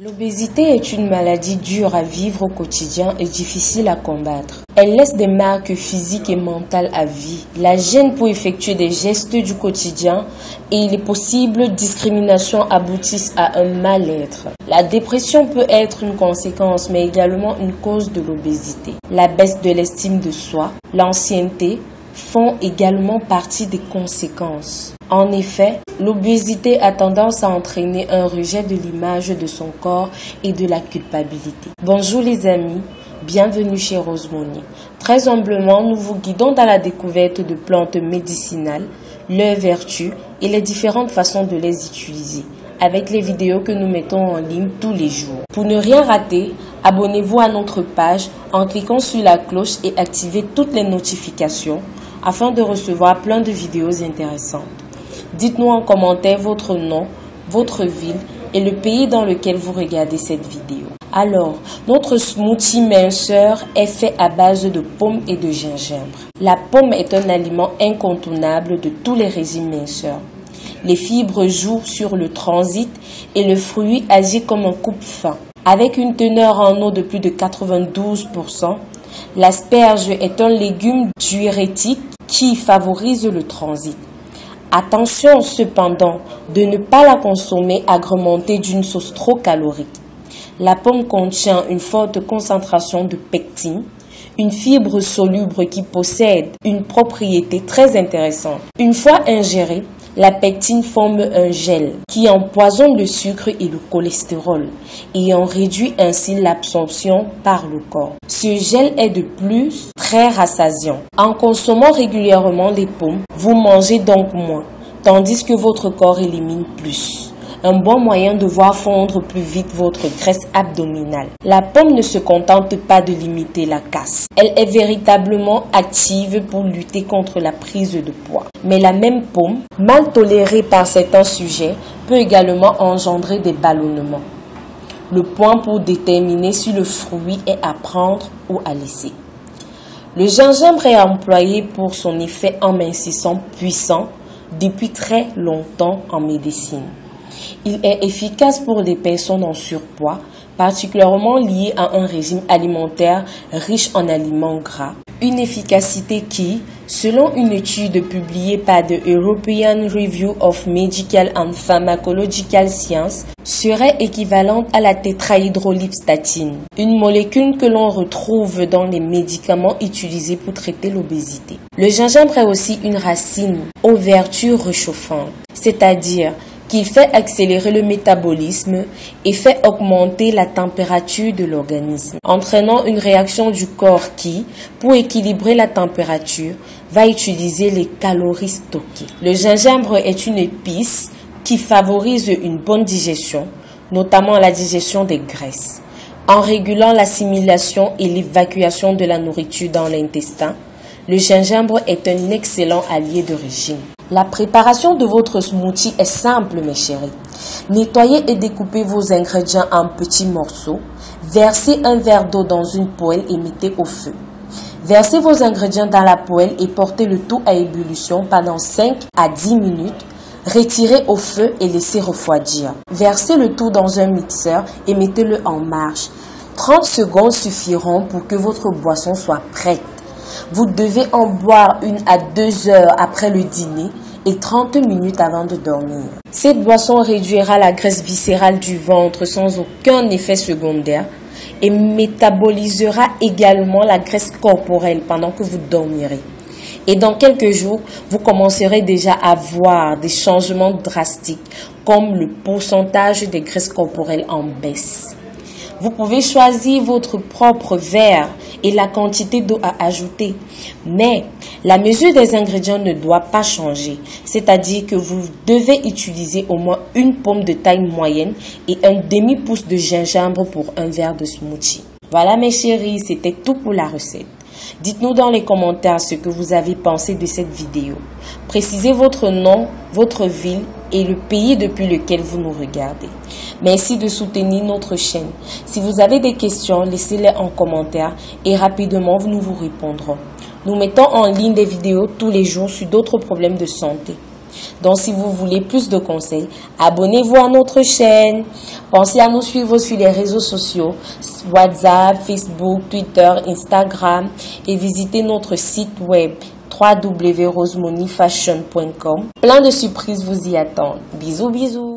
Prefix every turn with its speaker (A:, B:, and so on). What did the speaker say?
A: L'obésité est une maladie dure à vivre au quotidien et difficile à combattre. Elle laisse des marques physiques et mentales à vie. La gêne pour effectuer des gestes du quotidien et les possibles discriminations aboutissent à un mal-être. La dépression peut être une conséquence mais également une cause de l'obésité. La baisse de l'estime de soi, l'ancienneté, font également partie des conséquences. En effet, l'obésité a tendance à entraîner un rejet de l'image de son corps et de la culpabilité. Bonjour les amis, bienvenue chez Rosemoni. Très humblement, nous vous guidons dans la découverte de plantes médicinales, leurs vertus et les différentes façons de les utiliser avec les vidéos que nous mettons en ligne tous les jours. Pour ne rien rater, abonnez-vous à notre page en cliquant sur la cloche et activez toutes les notifications afin de recevoir plein de vidéos intéressantes. Dites-nous en commentaire votre nom, votre ville et le pays dans lequel vous regardez cette vidéo. Alors, notre smoothie minceur est fait à base de pommes et de gingembre. La pomme est un aliment incontournable de tous les régimes minceurs. Les fibres jouent sur le transit et le fruit agit comme un coupe-fin. Avec une teneur en eau de plus de 92%, l'asperge est un légume diurétique qui favorise le transit. Attention cependant de ne pas la consommer agrémentée d'une sauce trop calorique. La pomme contient une forte concentration de pectine, une fibre soluble qui possède une propriété très intéressante. Une fois ingérée, la pectine forme un gel qui empoisonne le sucre et le cholestérol et en réduit ainsi l'absorption par le corps. Ce gel est de plus très rassasiant. En consommant régulièrement les pommes, vous mangez donc moins, tandis que votre corps élimine plus un bon moyen de voir fondre plus vite votre graisse abdominale. La pomme ne se contente pas de limiter la casse. Elle est véritablement active pour lutter contre la prise de poids. Mais la même pomme, mal tolérée par certains sujets, peut également engendrer des ballonnements. Le point pour déterminer si le fruit est à prendre ou à laisser. Le gingembre est employé pour son effet amincissant puissant depuis très longtemps en médecine. Il est efficace pour les personnes en surpoids, particulièrement liées à un régime alimentaire riche en aliments gras. Une efficacité qui, selon une étude publiée par the European Review of Medical and Pharmacological Science, serait équivalente à la tétrahydrolipstatine, une molécule que l'on retrouve dans les médicaments utilisés pour traiter l'obésité. Le gingembre est aussi une racine aux vertus réchauffantes, c'est-à-dire qui fait accélérer le métabolisme et fait augmenter la température de l'organisme, entraînant une réaction du corps qui, pour équilibrer la température, va utiliser les calories stockées. Le gingembre est une épice qui favorise une bonne digestion, notamment la digestion des graisses, en régulant l'assimilation et l'évacuation de la nourriture dans l'intestin. Le gingembre est un excellent allié de régime. La préparation de votre smoothie est simple, mes chéris. Nettoyez et découpez vos ingrédients en petits morceaux. Versez un verre d'eau dans une poêle et mettez au feu. Versez vos ingrédients dans la poêle et portez le tout à ébullition pendant 5 à 10 minutes. Retirez au feu et laissez refroidir. Versez le tout dans un mixeur et mettez-le en marche. 30 secondes suffiront pour que votre boisson soit prête. Vous devez en boire une à deux heures après le dîner et 30 minutes avant de dormir. Cette boisson réduira la graisse viscérale du ventre sans aucun effet secondaire et métabolisera également la graisse corporelle pendant que vous dormirez. Et dans quelques jours, vous commencerez déjà à voir des changements drastiques comme le pourcentage des graisses corporelles en baisse. Vous pouvez choisir votre propre verre et la quantité d'eau à ajouter. Mais la mesure des ingrédients ne doit pas changer. C'est-à-dire que vous devez utiliser au moins une pomme de taille moyenne et un demi-pouce de gingembre pour un verre de smoothie. Voilà mes chéris, c'était tout pour la recette. Dites-nous dans les commentaires ce que vous avez pensé de cette vidéo. Précisez votre nom, votre ville et le pays depuis lequel vous nous regardez. Merci de soutenir notre chaîne. Si vous avez des questions, laissez-les en commentaire et rapidement nous vous répondrons. Nous mettons en ligne des vidéos tous les jours sur d'autres problèmes de santé. Donc si vous voulez plus de conseils, abonnez-vous à notre chaîne. Pensez à nous suivre sur les réseaux sociaux, WhatsApp, Facebook, Twitter, Instagram et visitez notre site web www.rosemoneyfashion.com. Plein de surprises vous y attendent. Bisous bisous